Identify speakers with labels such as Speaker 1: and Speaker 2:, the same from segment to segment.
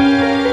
Speaker 1: Música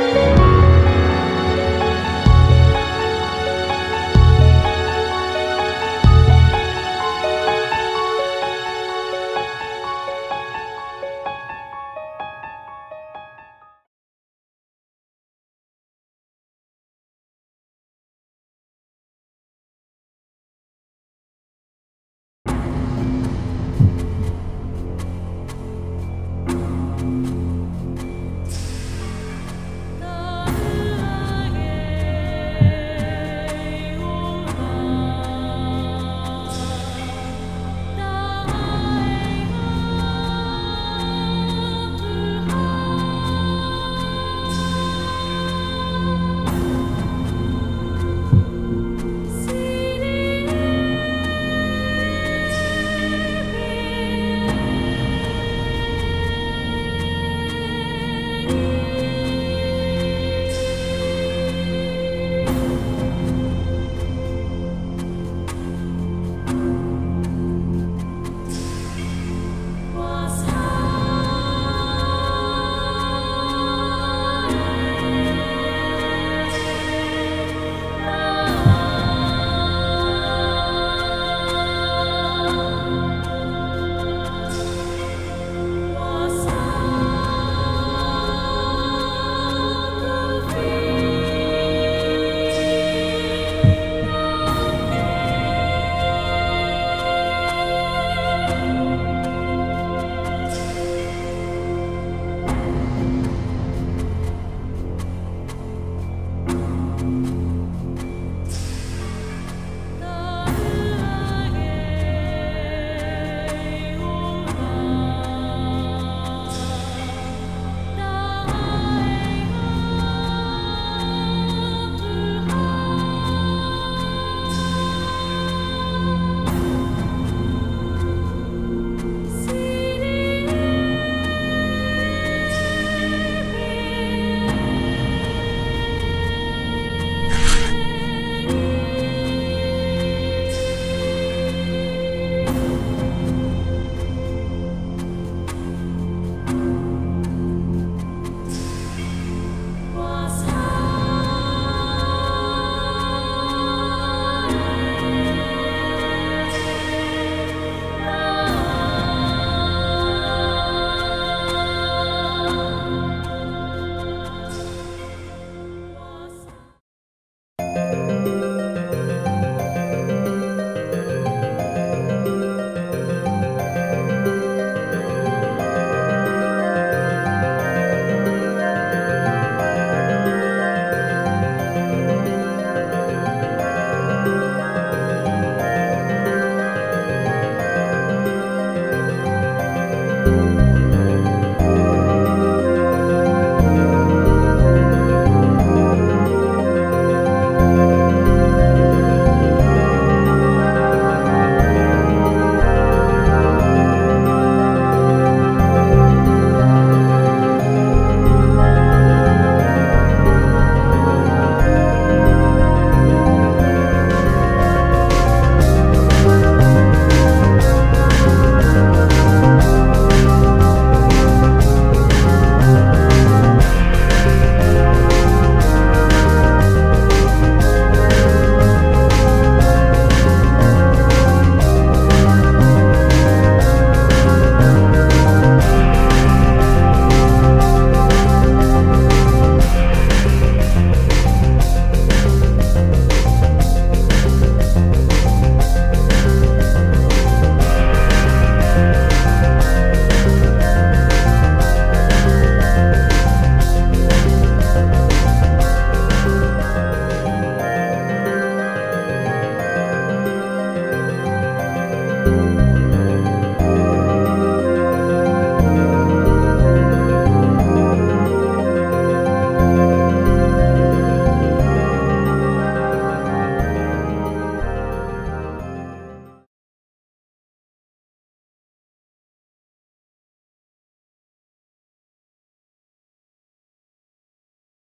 Speaker 1: Thank you.